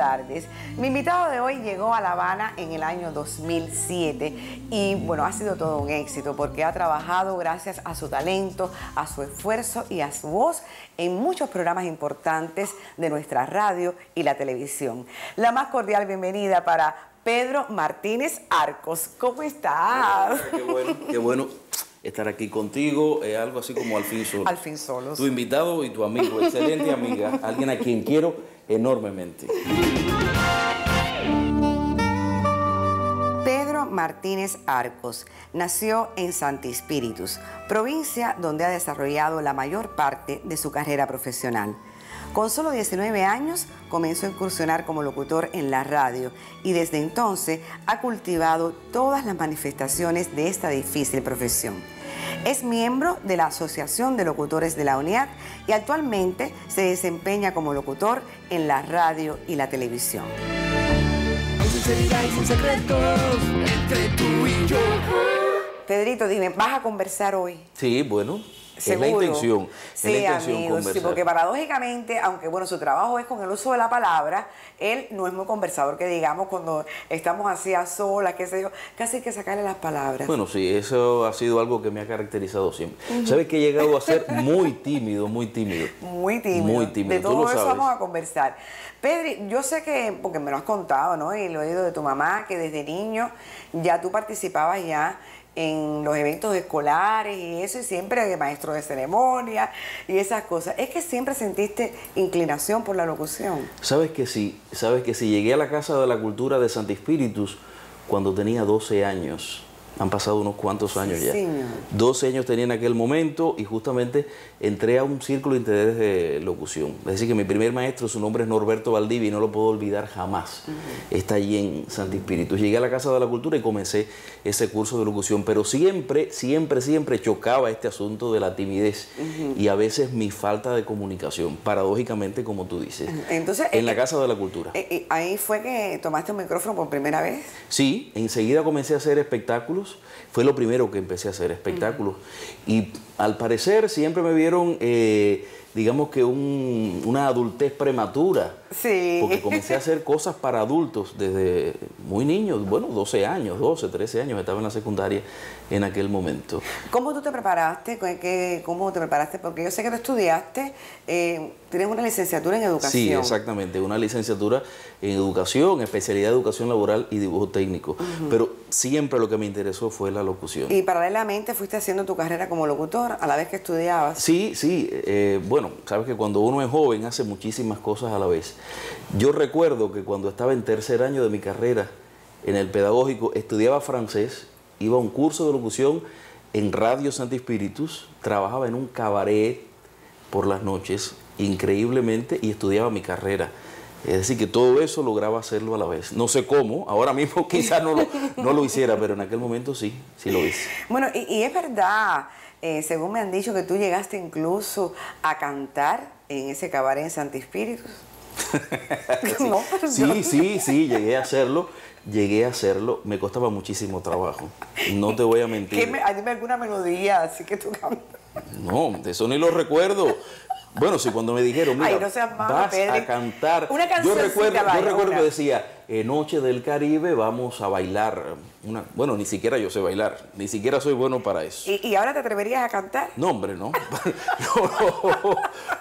tardes. Mi invitado de hoy llegó a La Habana en el año 2007 y bueno, ha sido todo un éxito porque ha trabajado gracias a su talento, a su esfuerzo y a su voz en muchos programas importantes de nuestra radio y la televisión. La más cordial bienvenida para Pedro Martínez Arcos. ¿Cómo estás? Qué bueno, qué bueno estar aquí contigo, es algo así como al fin solo. Al fin solos. Tu invitado y tu amigo, excelente amiga, alguien a quien quiero enormemente. Pedro Martínez Arcos nació en Santi provincia donde ha desarrollado la mayor parte de su carrera profesional. Con solo 19 años comenzó a incursionar como locutor en la radio y desde entonces ha cultivado todas las manifestaciones de esta difícil profesión. Es miembro de la Asociación de Locutores de la UNIAC y actualmente se desempeña como locutor en la radio y la televisión. Pedrito, dime, ¿vas a conversar hoy? Sí, bueno, Seguro. es la intención. Sí, es la intención amigos, sí, conversar. porque paradójicamente, aunque bueno, su trabajo es con el uso de la palabra, él no es muy conversador, que digamos, cuando estamos así a solas, qué sé yo, casi hay que sacarle las palabras. Bueno, sí, eso ha sido algo que me ha caracterizado siempre. Sabes que he llegado a ser muy tímido, muy tímido. Muy tímido. Muy tímido, De tú todo lo eso sabes. vamos a conversar. Pedri, yo sé que, porque me lo has contado, ¿no? Y lo he oído de tu mamá, que desde niño ya tú participabas ya en los eventos escolares y eso, y siempre de maestro de ceremonia y esas cosas. Es que siempre sentiste inclinación por la locución. Sabes que sí, sabes que sí. Llegué a la Casa de la Cultura de Santi Espíritus cuando tenía 12 años. Han pasado unos cuantos años Sí, ya. señor. 12 años tenía en aquel momento y justamente entré a un círculo de interés de locución. Es decir, que mi primer maestro, su nombre es Norberto Valdivia y no lo puedo olvidar jamás. Está allí en Santi Espíritu. Llegué a la Casa de la Cultura y comencé ese curso de locución, pero siempre, siempre, siempre chocaba este asunto de la timidez y a veces mi falta de comunicación, paradójicamente como tú dices. Entonces, en eh, la Casa de la Cultura. Eh, eh, ahí fue que tomaste un micrófono por primera vez. Sí, enseguida comencé a hacer espectáculos. Fue lo primero que empecé a hacer, espectáculos. Y al parecer siempre me vieron, eh, digamos que un- una adultez prematura. Sí. Porque comencé a hacer cosas para adultos desde muy niño, bueno, 12 años, 12, 13 años, estaba en la secundaria en aquel momento. ¿Cómo tú te preparaste? ¿Qué- qué- ¿Cómo te preparaste? Porque yo sé que tú estudiaste, eh, tienes una licenciatura en educación. Sí, exactamente, una licenciatura en educación, especialidad de educación laboral y dibujo técnico. Pero siempre lo que me interesó fue la locución. Y paralelamente fuiste haciendo tu carrera como locutor a la vez que estudiabas. Sí, sí. eh, bueno, sabes que cuando uno es joven hace muchísimas cosas a la vez. Yo recuerdo que cuando estaba en tercer año de mi carrera en el pedagógico, estudiaba francés, iba a un curso de locución en Radio Santi Espíritus, trabajaba en un cabaret por las noches, increíblemente, y estudiaba mi carrera. Es decir, que todo eso lograba hacerlo a la vez. No sé cómo, ahora mismo quizás no lo, no lo hiciera, pero en aquel momento sí, sí lo hice. Bueno, y, y es verdad, eh, según me han dicho, que tú llegaste incluso a cantar en ese cabaret en Santi Espíritu. No, perdón. Sí, sí, sí, llegué a hacerlo, llegué a hacerlo, me costaba muchísimo trabajo, no te voy a mentir. ¿Qué me, dime alguna melodía, así que tú cantas. No, de eso ni lo recuerdo. Bueno, sí, cuando me dijeron, mira, Ay, no seas malo, vas Pedri. a cantar. Una yo recuerdo, yo recuerdo que decía, eh, Noche del Caribe, vamos a bailar. Una, bueno, ni siquiera yo sé bailar, ni siquiera soy bueno para eso. ¿Y, y ahora te atreverías a cantar? No, hombre, no. no.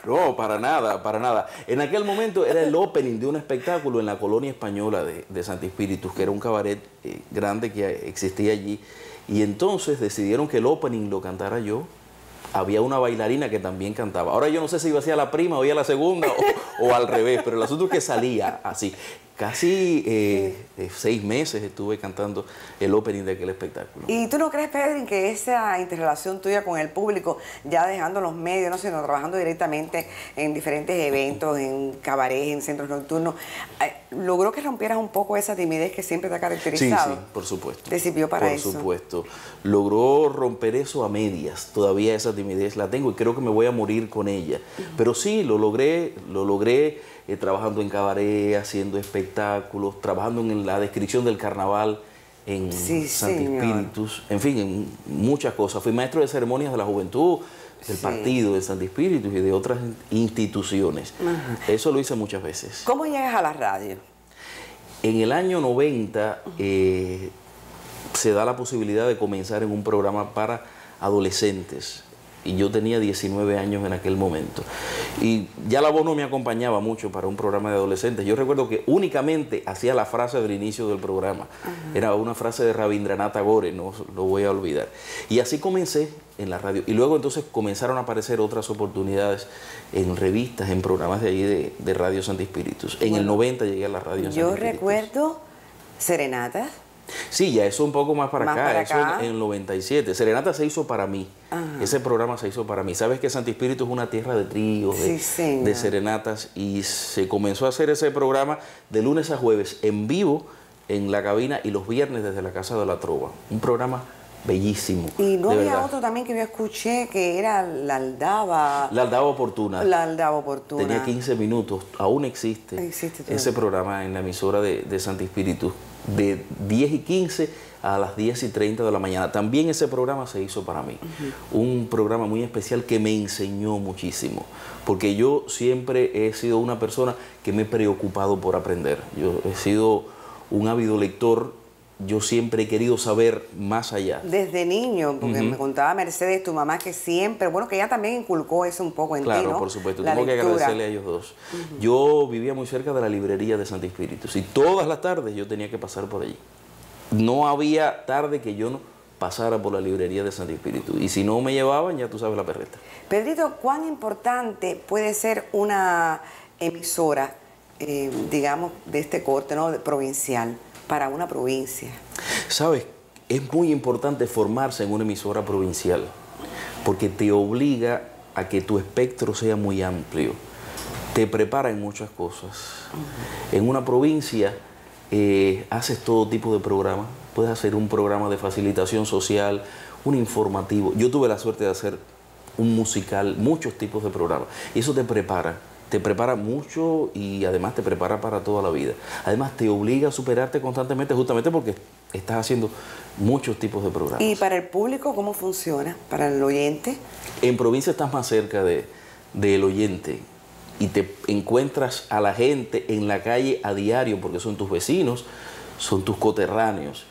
No, para nada, para nada. En aquel momento era el opening de un espectáculo en la colonia española de, de Santi Espíritus, que era un cabaret eh, grande que existía allí. Y entonces decidieron que el opening lo cantara yo. Había una bailarina que también cantaba. Ahora yo no sé si iba a ser la prima o a la segunda o, o al revés, pero el asunto es que salía así. Casi eh, eh, seis meses estuve cantando el opening de aquel espectáculo. ¿Y tú no crees, Pedro, que esa interrelación tuya con el público, ya dejando los medios, no sino trabajando directamente en diferentes eventos, en cabarets, en centros nocturnos, eh, logró que rompieras un poco esa timidez que siempre te ha Sí, caracterizado? sí, por supuesto. ¿Te sirvió para por eso? supuesto. Logró romper eso a medias. Todavía esa timidez la tengo y creo que me voy a morir con ella. Pero sí, lo logré, lo logré eh, trabajando en cabaret, haciendo espectáculos, trabajando en la descripción del carnaval en Sí, Santi. Espíritus, en fin, en muchas cosas. Fui maestro de ceremonias de la juventud, del Sí. partido de Santi Espíritus y de otras instituciones. Eso lo hice muchas veces. ¿Cómo llegas a la radio? En el año 90 eh, se da la posibilidad de comenzar en un programa para adolescentes y yo tenía 19 años en aquel momento. Y ya la voz no me acompañaba mucho para un programa de adolescentes. Yo recuerdo que únicamente hacía la frase del inicio del programa. Era una frase de Rabindranath Tagore, no lo voy a olvidar. Y así comencé en la radio. Y luego entonces comenzaron a aparecer otras oportunidades en revistas, en programas de allí de, Radio Santi Espíritus. En el 90 llegué a la radio. Yo recuerdo Serenata Sí, ya eso un poco más para acá, eso En, el 97. Serenata se hizo para mí, ese programa se hizo para mí. Sabes que Santi Espíritu es una tierra de tríos, de, serenatas, y se comenzó a hacer ese programa de lunes a jueves en vivo en la cabina y los viernes desde la Casa de la Trova. Un programa bellísimo. Y no había otro también que yo escuché que era la Aldaba. La Aldaba Oportuna. La Aldaba Oportuna. Tenía 15 minutos, aún existe, ese programa en la emisora de, de Santi Espíritu de 10 y 15 a las 10 y 30 de la mañana. También ese programa se hizo para mí. Un programa muy especial que me enseñó muchísimo. Porque yo siempre he sido una persona que me he preocupado por aprender. Yo he sido un ávido lector yo siempre he querido saber más allá. Desde niño, porque me contaba Mercedes, tu mamá, que siempre, bueno, que ella también inculcó eso un poco en claro, ti, Claro, por supuesto. Tengo que agradecerle a ellos dos. Yo vivía muy cerca de la librería de Santo Espíritu y todas las tardes yo tenía que pasar por allí. No había tarde que yo no pasara por la librería de Santo Espíritu. Y si no me llevaban, ya tú sabes la perreta. Pedrito, ¿cuán importante puede ser una emisora, eh, digamos, de este corte, ¿no? provincial? Para una provincia? Sabes, es muy importante formarse en una emisora provincial porque te obliga a que tu espectro sea muy amplio. Te prepara en muchas cosas. En una provincia eh, haces todo tipo de programas. Puedes hacer un programa de facilitación social, un informativo. Yo tuve la suerte de hacer un musical, muchos tipos de programas. Y eso te prepara te prepara mucho y además te prepara para toda la vida. Además te obliga a superarte constantemente justamente porque estás haciendo muchos tipos de programas. ¿Y para el público cómo funciona? ¿Para el oyente? En provincia estás más cerca de, del oyente y te encuentras a la gente en la calle a diario porque son tus vecinos, son tus coterráneos.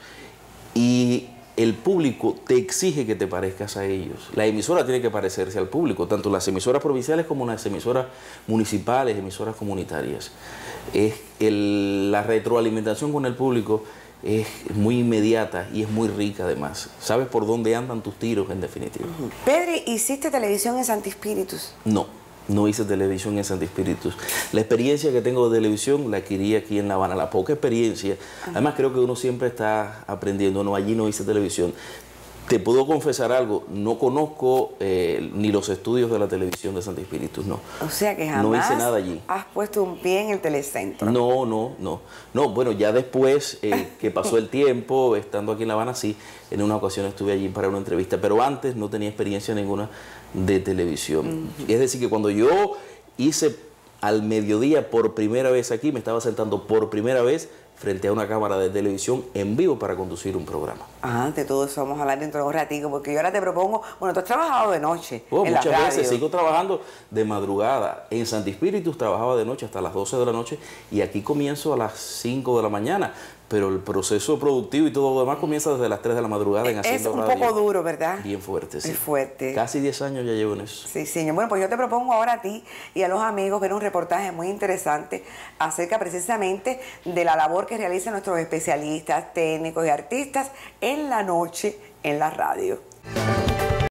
Y el público te exige que te parezcas a ellos. La emisora tiene que parecerse al público, tanto las emisoras provinciales como las emisoras municipales, emisoras comunitarias. Es la retroalimentación con el público es muy inmediata y es muy rica además. Sabes por dónde andan tus tiros en definitiva. Pedri, ¿hiciste televisión en Santi Espíritus? No no hice televisión en Santi Espíritus. La experiencia que tengo de televisión la adquirí aquí en La Habana, la poca experiencia. Además creo que uno siempre está aprendiendo, no, allí no hice televisión. Te puedo confesar algo, no conozco eh, ni los estudios de la televisión de Santi Espíritus, no. O sea que jamás no hice nada allí. has puesto un pie en el telecentro. No, no, no. No, bueno, ya después eh, que pasó el tiempo, estando aquí en La Habana, sí, en una ocasión estuve allí para una entrevista, pero antes no tenía experiencia ninguna de televisión. Es decir, que cuando yo hice al mediodía por primera vez aquí, me estaba sentando por primera vez frente a una cámara de televisión en vivo para conducir un programa. Ah, de todo eso vamos a hablar dentro de un ratito, porque yo ahora te propongo, bueno, tú has trabajado de noche. Oh, muchas veces sigo trabajando de madrugada. En Santi Espíritus trabajaba de noche hasta las 12 de la noche y aquí comienzo a las 5 de la mañana pero el proceso productivo y todo lo demás comienza desde las 3 de la madrugada en haciendo radio. Es un poco duro, ¿verdad? Bien fuerte, sí. Es fuerte. Casi 10 años ya llevo en eso. Sí, sí. Bueno, pues yo te propongo ahora a ti y a los amigos ver un reportaje muy interesante acerca precisamente de la labor que realizan nuestros especialistas, técnicos y artistas en la noche en la radio.